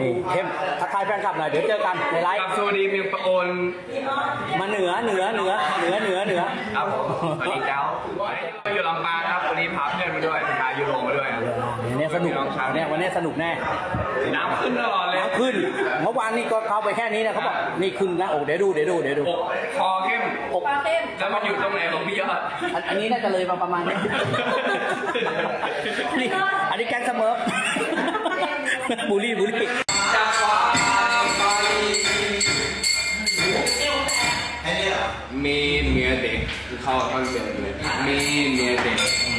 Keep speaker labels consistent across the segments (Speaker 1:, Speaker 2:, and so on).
Speaker 1: นี่เข้มทักทายแฟนคลับหน่อยเดี๋ยวเจอกันในไลฟ์
Speaker 2: ครับสวัสดีเมียงปะโอน
Speaker 1: มาเหนือเหนือเหนือเหนือเหนือเหนือ
Speaker 2: ครับผมสวัสดีเจ้าวันนี้เราอยู่ลำปางครับวันนี้พาเพื่อนมาด้วยพายูโรมาด้วย
Speaker 1: วันนี้สนุกเนี่ยวันนี้สนุกแน่
Speaker 2: น้ำขึ้นตลอดเลย
Speaker 1: น้ำขึ้นเมื่อวานนี้ก็เข้าไปแค่นี้นะเขาบอกนี่ขึ้นนะโอ้เดี๋ยวดูเดี๋ยวดูเดี๋ยวดู
Speaker 2: อกคอเข้ม
Speaker 1: อก
Speaker 2: แล้วมันอยู่ตรงไหนของพี่ยอด
Speaker 1: อันอันนี้น่าจะเลยมาประมาณนี้นี่อันนี้แกงเสมอ บูลลี่บูลลี่
Speaker 2: จากฟ้าไปมีเมียเด็กเข้าคอนเสิร์ตเลยมีเมียเด็ก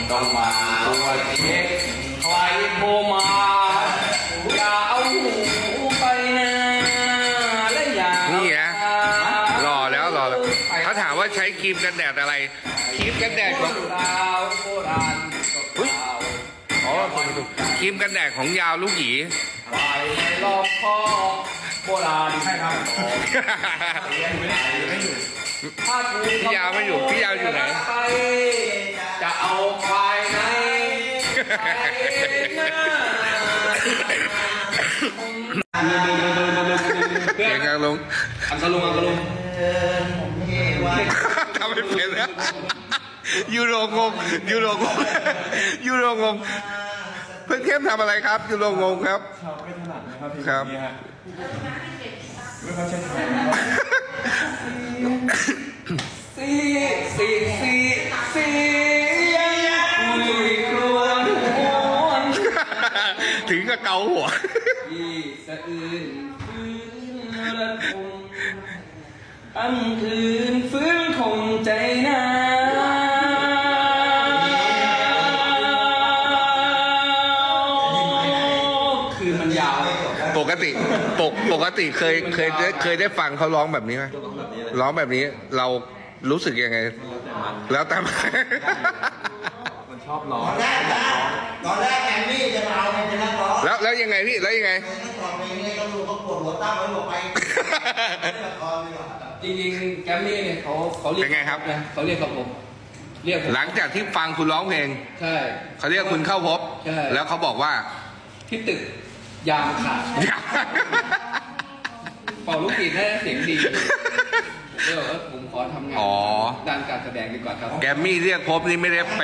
Speaker 2: ต้องมาตัวเช็คใครโทรมาอย่าเอาหูไปนะและอย่า
Speaker 3: นี่ไงหล่อแล้วหล่อแล้วเขาถามว่าใช้ครีมกันแดดอะไรครีมกันแดดของ
Speaker 2: ดาวโบราณ
Speaker 3: อุ๊ยอ๋อถูกถูก ครีมกันแดดของยาวลูกหยี
Speaker 2: ไปในรอบคอโบราณใช่ครับถ้ากู
Speaker 3: พี่ยาวไม่อยู่พี่ยาวอยู่ไหน
Speaker 2: ปจะเอาควายไหนไป
Speaker 3: เก่งจังลุง
Speaker 2: อังกะลุงอังกะลุง
Speaker 3: ทำไม่เป็นแล้วยูโรงงยูโรงงยูโรงง เพื่อนเข้มทำอะไรครับยูโรงงครับครับ
Speaker 2: สีสีสีสีคุยครวนหวน
Speaker 3: ถึงกับเกาหัว
Speaker 2: ที่สะอื่นฟื้นระทมอันคืนฟื้น
Speaker 3: ปกปกติเคยเคยได้เคยได้ฟังเขาร้องแบบนี้ไหมร้องแบบนี้เรารู้สึกยังไง แล้วแต่
Speaker 4: ตอนแรกนะตอนแรกแกมมี่จะมาเอาไปเป็นนักร้อง
Speaker 3: แล้วแล้วยังไงพี่แล้วยังไง
Speaker 4: เลยต้องตอบเพลงนี้ก็ดูเขาปวดหัวตั้งไว้บอกไปเล่นละครดีกว่า
Speaker 2: จริงๆแกรมมี่เนี่ยเขาเขาเรียก
Speaker 3: เป็นไงครับ
Speaker 2: นะเขาเรียกกับผมเรียกผม
Speaker 3: หลังจากที่ฟังคุณร้องเพลง
Speaker 2: ใช่
Speaker 3: เขาเรียกคุณเข้าพบ
Speaker 2: ใช่
Speaker 3: แล้วเขาบอกว่า
Speaker 2: ที่ตึกยามขาด เป่าลูกปีดได้เสียงดีผมเลยบอกว่าผมขอทำงาน
Speaker 3: อ๋อ
Speaker 2: ด้านการแสดงดีกว่าครับ
Speaker 3: แกมมี่เรียกพบนี่ไม่ได้ไป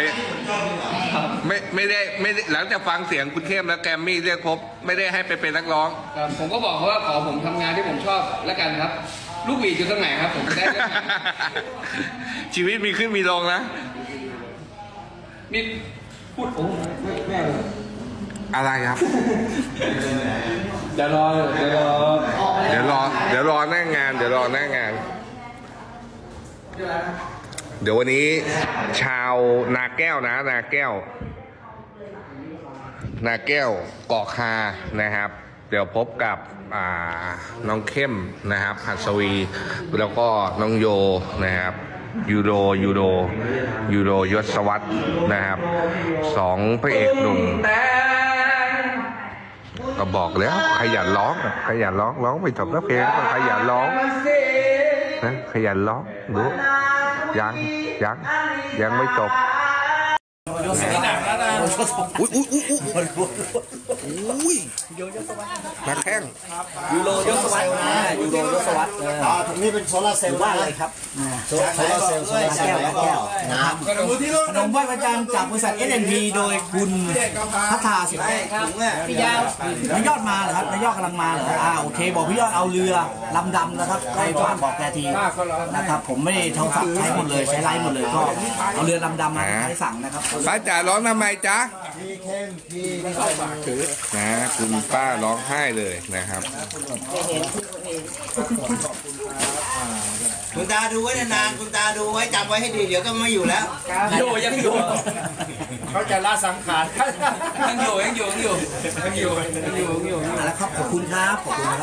Speaker 2: ครับ
Speaker 3: ไม่ไม่ได้ไม่ได้หลังจากฟังเสียงคุณเข้มแล้วแกมมี่เรียกพบไม่ได้ให้ไปเป็นนักร้อง
Speaker 2: ครับผมก็บอกเขาว่าขอผมทำงานที่ผมชอบแล้วกันครับ ลูกหวีดอยู่ตรงไหนครับ ผมจะได้เลือกงาน
Speaker 3: ชีวิตมีขึ้นมีลงนะ
Speaker 2: มีพูดโอ้แม่เลย
Speaker 3: อะไรครับ
Speaker 2: เดี๋ยวรอเดี๋ยวรอ
Speaker 3: เดี๋ยวรอ เดี๋ยวรอหน้างาน เดี๋ยวรอหน้างาน เดี๋ยววันนี้ชาวนาแก้วนะ นาแก้ว นาแก้วเกาะคานะครับ เดี๋ยวพบกับน้องเข้มนะครับหัสวี แล้วก็น้องโยนะครับยูโรยูโรยูโรยศวัตรนะครับสองพระเอกหนุ่ม ก็บอกแล้วขยันร้องขยันร้องร้องไปจบแล้วเพลงก็ขยันร้องนะขยันร้องดูยังยังยังไม่จบ อุ้ยอุ้ยอุ้ยอุ้ยอุ้ยนักแข้ง
Speaker 1: ยูโรยศวรรษนะยูโรยศวรรษเออ
Speaker 4: อ๋อนี่เป็นโซลาเซลล์
Speaker 1: ว่า
Speaker 4: บ้าน
Speaker 1: อะ
Speaker 4: เล
Speaker 1: ไร
Speaker 4: ย
Speaker 1: ครับ
Speaker 4: โซลาเซลล์โซลาเซลล์แก้วน้ำ
Speaker 1: ขนมไหว้พระจันทร์จากบริษัท SNP โดยคุณพัฒนาสิทธิ์ครับพี่ยาวนายยอดมาเหรอครับนายยอดกำลังมาเหรออ่าโอเคบอกพี่ยอดเอาเรือลำดำนะครับใครว่างบอกแกทีนะครับผมไม่ได้โทรศัพท์ใช้หมดเลยใช้ไลน์หมดเลยก็เอาเรือลำดำมาใช้สั่งนะครับ
Speaker 3: ป้าจ๋าร้องทำไมจ๊ะ
Speaker 4: พี่เข้มพี่
Speaker 3: นะคุณป้าร้องไห้เลยนะครับ
Speaker 4: คุณตาดูไว้นานๆคุณตาดูไว้จำไว้ให้ดีเดี๋ยวก็ไม่อยู่แล้ว
Speaker 2: อยู่ยังอยู่
Speaker 4: เขาจะละสังขาร
Speaker 2: ยังอยู่ยังอยู่ยังอยู่ยังอยู่ยังอยู่ยังอยู่
Speaker 1: อะแล้วครับขอบคุณครับขอบคุณนะ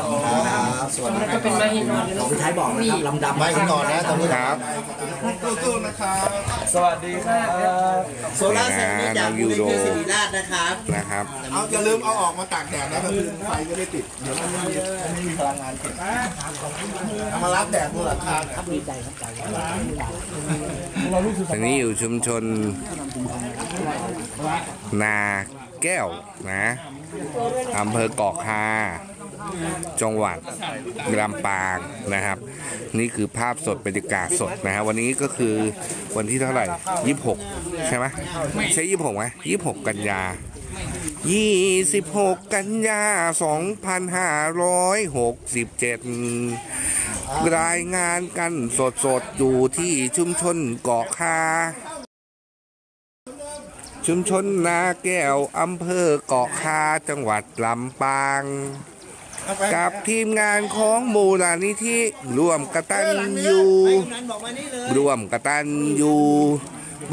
Speaker 1: ครับ
Speaker 4: ส่วนนะครับ
Speaker 2: เป็นมาหิน
Speaker 1: ของพี่ท้ายบอกนะครับลำดำ
Speaker 4: ไปกันก่อนนะตอนนี้
Speaker 3: ครับ
Speaker 4: สู้ๆนะครับ
Speaker 2: สวัสดีครับ
Speaker 4: โซลาร์เซลล์นี่จากมูลนิธิศิริราชนะครับ
Speaker 3: นะครับ
Speaker 5: เอาอย่าลืมเอาออกมาตากแดดนะกลางคืนไฟจะได้ติดเดี๋ยวมันไม่มีมันไม่มีพลังงานเก็บเอามารับแดดบนหลังคาครับ
Speaker 3: อันนี้อยู่ชุมชนนาแก้วนะอำเภอเกาะคาจังหวัดลำปางนะครับ นี่คือภาพสดบรรยากาศสดนะฮะวันนี้ก็คือวันที่เท่าไหร่ยี่หกใช่ไหมใช่ยี่หกไหมยี่หกกันยายี่สิบหกกันยาสองพันห้าร้อยหกสิบเจ็ดรายงานกันสดๆอยู่ที่ชุมชนเกาะคา ชุมชนนาแก้วอำเภอเกาะคาจังหวัดลำปาง กับทีมงานของมูลนิธิร่วมกตันยูร่วมกตันยู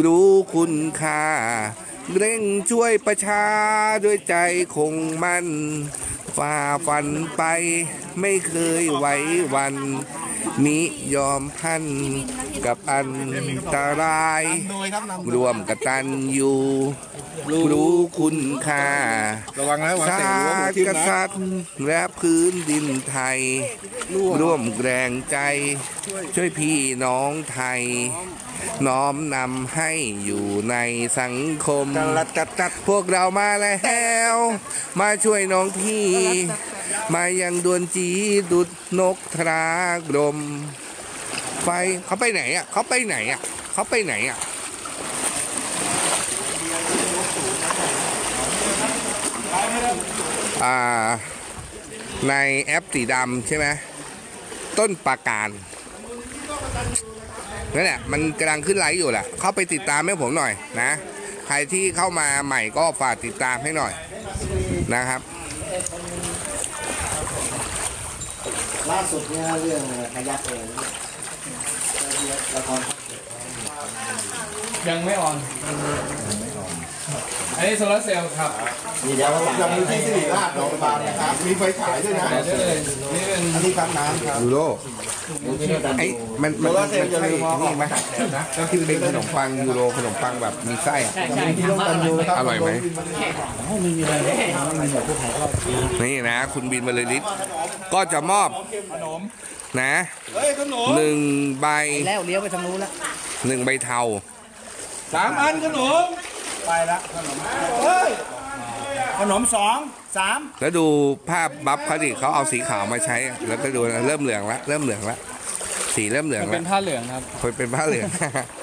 Speaker 3: รู้คุณค่า เร่งช่วยประชาด้วยใจคงมันฝ่าฟันไปไม่เคยไหวหวัน นิยอมพันกับอันตราย
Speaker 5: โดยครับนำ
Speaker 3: รวมกตันยูรู้คุณค่า
Speaker 5: ระวังนะวาง
Speaker 3: ชา
Speaker 5: เตะหัวหัว
Speaker 3: ติ
Speaker 5: ทิ่ม
Speaker 3: ก
Speaker 5: นะ
Speaker 3: ษัตริย์และพื้นดินไทย ร่วมแรงใจ ช่วยพี่น้องไทย น้อมนำให้อยู่ในสังคมจัดจัดพวกเรามาแล้ว มาช่วยน้องพี่ มายังดวนจีดุดนกทรากรมไฟเขาไปไหนอะเขาไปไหนอะเขาไปไหนอะอ่าในแอปสีดำใช่ไหมต้นปาการนั่นแหละมันกำลังขึ้นไลฟ์อยู่แหละเข้าไปติดตามให้ผมหน่อยนะ ใครที่เข้ามาใหม่ก็ฝากติดตามให้หน่อยนะครับ
Speaker 4: ล่าสุดเนี่ยเรื่องพยักเองละคร
Speaker 2: ยังไม่ออนอันนี้โซลาร์เซลล์ครับ
Speaker 4: มีเดี๋ยวเรา
Speaker 5: ยังมีที่สิริราชโรงพยาบาลนะครับ มีไฟฉายด้วยนะ
Speaker 2: ได้เลยนี่เป็น
Speaker 5: อันนี้ปั๊มน้ำครับ
Speaker 3: ยูโร ไอ้มันมันมันใช่นี่ไหมก็คือเป็นขนมปังยูโรขนมปังแบบมีไส้อะ
Speaker 5: ที่ร่วมกันอยู่นะครับ
Speaker 3: อร่อยไหมนี่นะ คุณบินบรรลือฤทธิ์ก็จะมอบนะ
Speaker 5: เฮ้ยขนม
Speaker 3: หนึ่งใบ
Speaker 1: แล้วเลี้ยวไปทางนู้นแล้ว
Speaker 3: หนึ่งใบเทา
Speaker 5: สามอันขนมไปละขนมเฮ้ย
Speaker 1: ขนมสองสาม
Speaker 3: แล้วดูภาพบัฟเขาดิเขาเอาสีขาวมาใช้ แล้วก็ดูนะเริ่มเหลืองละเริ่มเหลืองละสีเริ่มเหลือง
Speaker 2: มันเป็
Speaker 3: ละ
Speaker 2: นผ้าเหลืองครับ
Speaker 3: คนเป็นผ้าเหลือง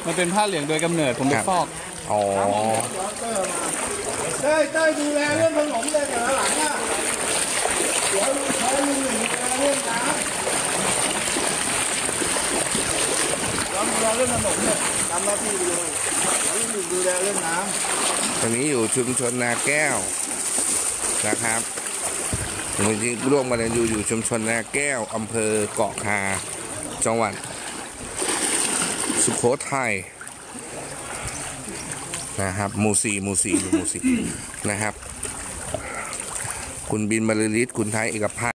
Speaker 2: มันเป็นผ้าเหลืองโดยกำเนิดผมไป
Speaker 3: ครับ
Speaker 2: ฟอก
Speaker 3: อ๋อ
Speaker 5: เต้ยเต้ยดูแลเรื่องขนมเลยแต่ละหลังอะเดี๋ยวใช้ลุงหนึ่งดูแลเรื่องน้ำเราดูแลเรื่องขนมเนี่ยทำหน้าที่ไปเลยแล้วลุงหนึ่งดูแลเรื่องน้ำ
Speaker 3: ตอนนี้อยู่ชุมชนนาแก้วนะครับมูลที่ร่วมกันอยู่อยู่ชุมชนนาแก้วอำเภอเกาะคา จังหวัด สุโขทัยนะครับมูสีมูสีอยู่มูสีนะครับ คุณบินบรรลือฤทธิ์คุณไทยเอกพันธ์